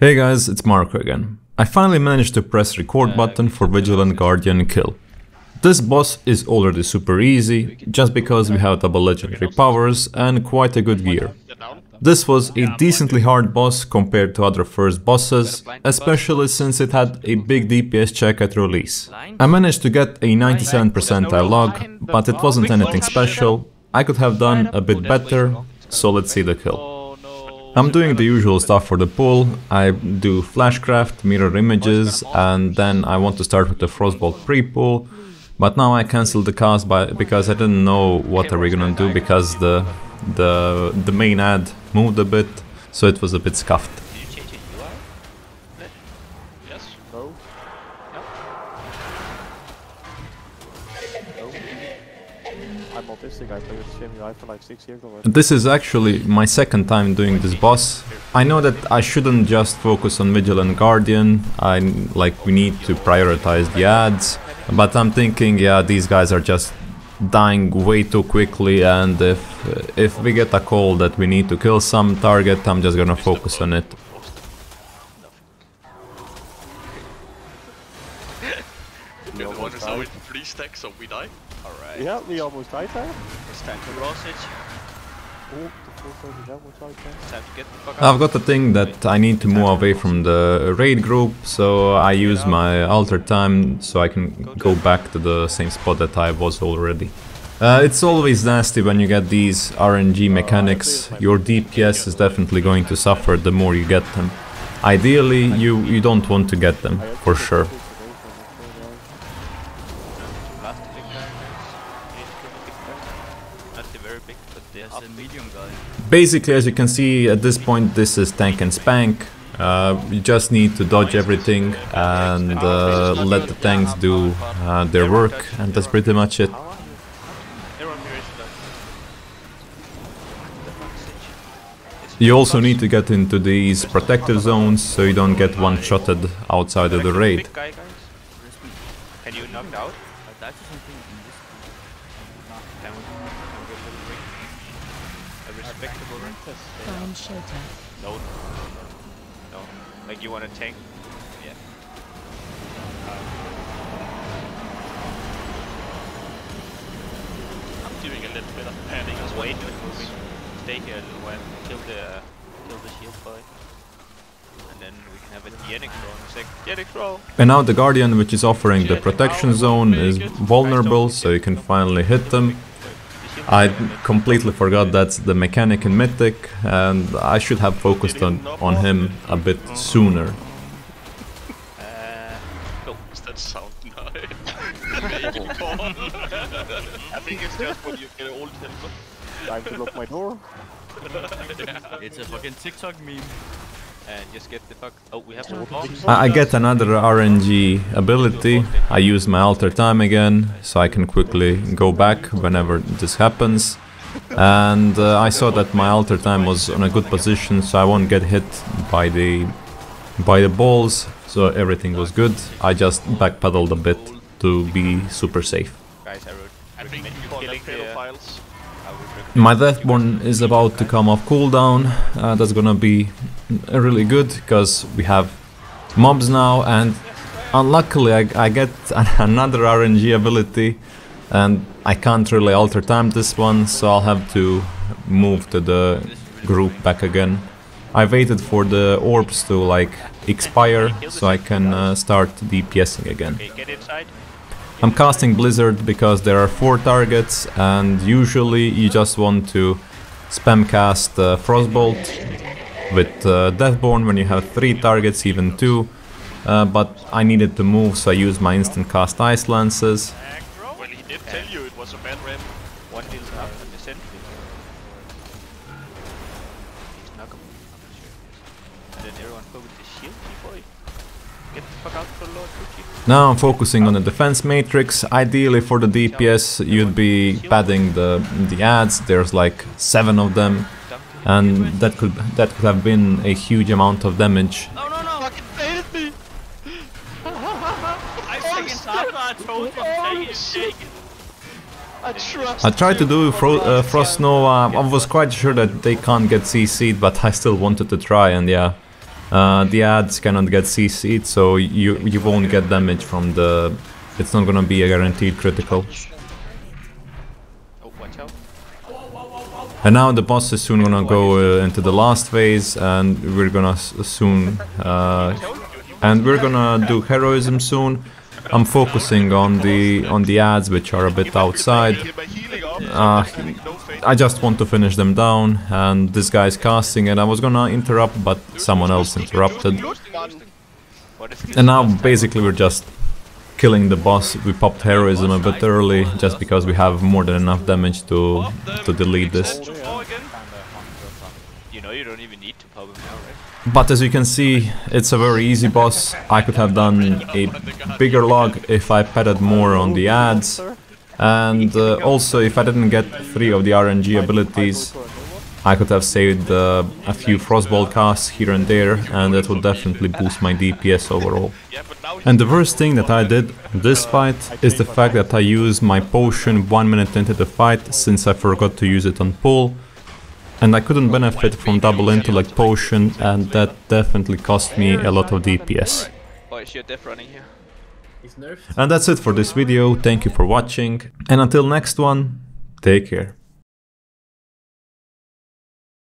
Hey guys, it's Marco again. I finally managed to press record button for Vigilant Guardian kill. This boss is already super easy, just because we have double legendary powers and quite a good gear. This was a decently hard boss compared to other first bosses, especially since it had a big DPS check at release. I managed to get a 97 percentile log, but it wasn't anything special, I could have done a bit better, so let's see the kill. I'm doing the usual stuff for the pull, I do flashcraft, mirror images, and then I want to start with the frostbolt pre-pull, but now I cancelled the cast by, because I didn't know what are we gonna do because the, the, the main ad moved a bit, so it was a bit scuffed. I'm autistic, I play with for like 6 years already. This is actually my second time doing this boss. I know that I shouldn't just focus on Vigilant Guardian, I like we need to prioritize the ads, but I'm thinking yeah these guys are just dying way too quickly and if if we get a call that we need to kill some target I'm just gonna focus on it. Now in died. three stacks, so we die. Alright. Yeah, we almost died there. It's time to Rosage. Oh, the full time is almost died there. It's time to get the fuck out. I've got the thing that I need to move away from the raid group, so I use my alter time so I can go back to the same spot that I was already. Uh, it's always nasty when you get these RNG mechanics. Your DPS is definitely going to suffer the more you get them. Ideally, you, you don't want to get them, for sure. Basically, as you can see, at this point, this is tank and spank. Uh, you just need to dodge everything and uh, let the tanks do uh, their work, and that's pretty much it. Everyone here is done. The fuck, Sage? It's You also need to get into these protective zones so you don't get one-shotted outside of the raid. Big guy, guys. Can you knock out? A respectable ring? Find shelter. No. No. Like you want to tank? Yeah. I'm doing a little bit of panning as Just well. wait moving. Stay here a little while. Kill the uh, kill the shield boy. And then we can have a DNX roll in a sec. DNX roll! And now the Guardian, which is offering the protection zone, is vulnerable, so you can finally hit them. The shield I completely forgot that's the mechanic in Mythic, and I should have focused on, on him a bit sooner. Uh. Does that sound nice? I think it's just when you get old temper. Time to lock my door. It's a fucking TikTok meme. And just get the fuck. Oh, we have some bombs. I, I get another RNG ability, I use my alter time again, so I can quickly go back whenever this happens. And uh, I saw that my alter time was on a good position, so I won't get hit by the by the balls, so everything was good. I just backpedaled a bit to be super safe. Guys, I wrote. I think recommend you killing the- My Deathborne is about to come off cooldown. Uh, that's gonna be really good because we have mobs now, and unluckily I, I get another RNG ability, and I can't really alter time this one, so I'll have to move to the group back again. I waited for the orbs to like expire so I can uh, start DPSing again. I'm casting Blizzard because there are four targets and usually you just want to spam cast uh, Frostbolt with uh, Deathborne when you have three targets, even two. Uh, but I needed to move so I used my instant cast Ice Lances. Well, he did tell you it was a bad ramp. One deals up and the sentry. Knock. I'm not sure. And then everyone focus the shield you get the fuck out for Lord Now I'm focusing on the defense matrix. Ideally for the DPS you'd be padding the, the ads, there's like seven of them. Dump to the And that could that could have been a huge amount of damage. No, no, no! Fucking baited me! I fucking after I told you to take it, take it. I I tried to do Fro uh, Frost Nova. I was quite sure that they can't get CC'd, but I still wanted to try, and yeah, Uh, the ads cannot get CC'd, so you you won't get damage from the. It's not gonna be a guaranteed critical. Oh. And now the boss is soon gonna go uh, into the last phase, and we're gonna s- soon, uh, and we're gonna do heroism soon. I'm focusing on the on the ads which are a bit outside. Uh. I just want to finish them down, and this guy's casting, and I was gonna interrupt, but someone else interrupted. And now basically we're just killing the boss. We popped heroism a bit early, just because we have more than enough damage to to delete this. But as you can see, it's a very easy boss. I could have done a bigger log if I padded more on the ads. And uh, also, if I didn't get three of the RNG abilities, I could have saved uh, a few Frostbolt casts here and there, and that would definitely boost my DPS overall. And the worst thing that I did this fight is the fact that I used my potion one minute into the fight since I forgot to use it on pull. And I couldn't benefit from double intellect potion and that definitely cost me a lot of DPS. And that's it for this video, thank you for watching. And until next one, take care.